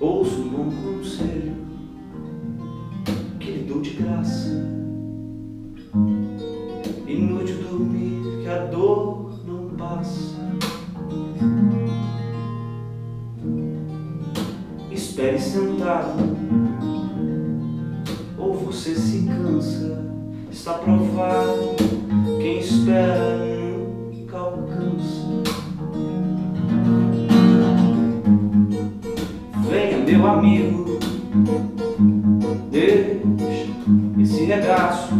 Ouço um bom conselho que lhe dou de graça. Inútil dormir que a dor não passa. Espere sentado ou você se cansa. Está provado quem espera. Meu amigo, deixa esse regaço,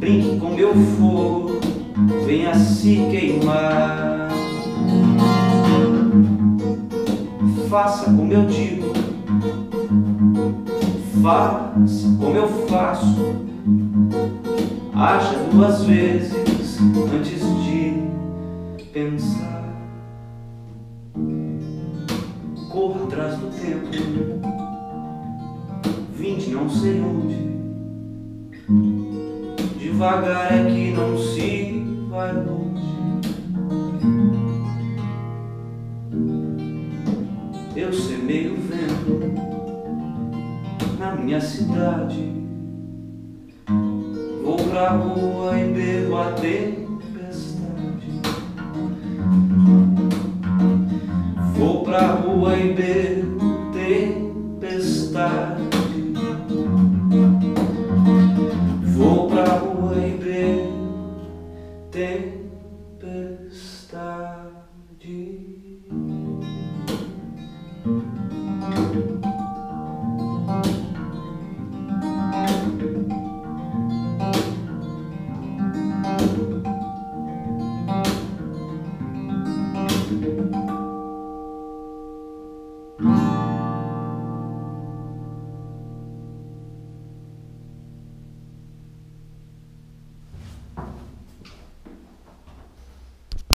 brinque com meu fogo, venha se queimar. Faça como eu digo, faça como eu faço, haja duas vezes antes de pensar. Corra atrás do tempo, vinte não sei onde. Devagar é que não se vai longe. Eu semeio vento na minha cidade. Vou pra rua e bebo a pra rua e ver tempestade. Vou pra rua e ver tempestade. thank